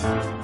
Peace.